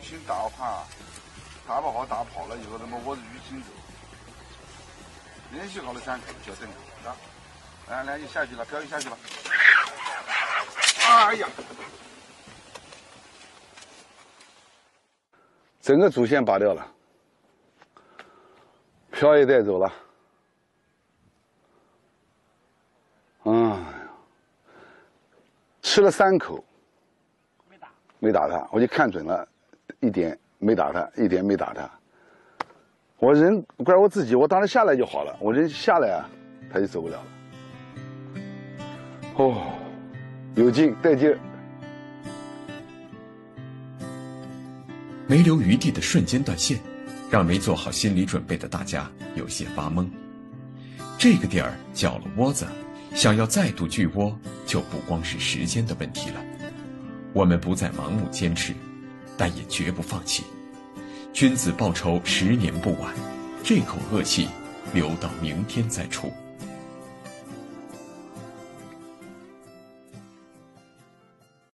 心打怕打不好打跑了以后，那么我是预警走，连续好了三口就等，啊，来来，就下去了，漂移下去了。哎呀，整个主线拔掉了，漂也带走了。嗯，吃了三口，没打，没打他，我就看准了，一点没打他，一点没打他。我人怪我自己，我当时下来就好了，我人下来啊，他就走不了了。哦，有劲带劲儿。没留余地的瞬间断线，让没做好心理准备的大家有些发懵。这个点儿搅了窝子。想要再度聚窝，就不光是时间的问题了。我们不再盲目坚持，但也绝不放弃。君子报仇，十年不晚。这口恶气，留到明天再出。